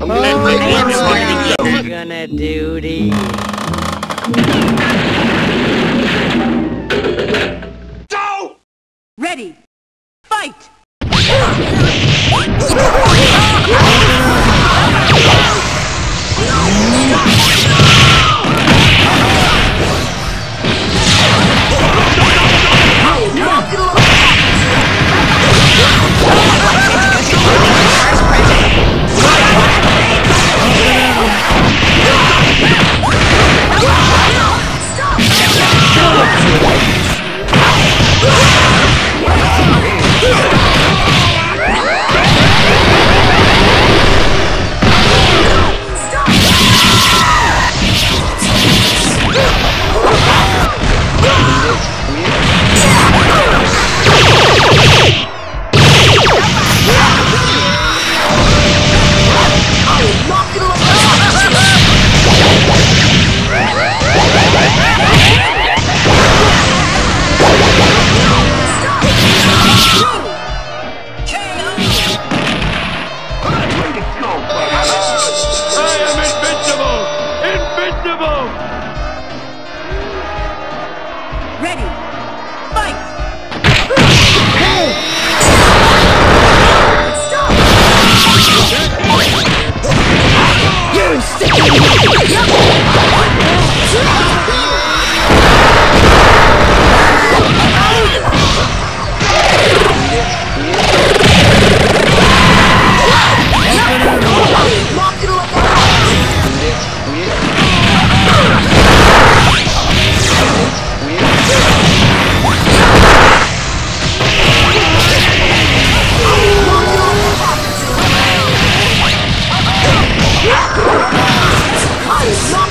Oh, I'm gonna do to you. Ready. Fight! Ready. I'm not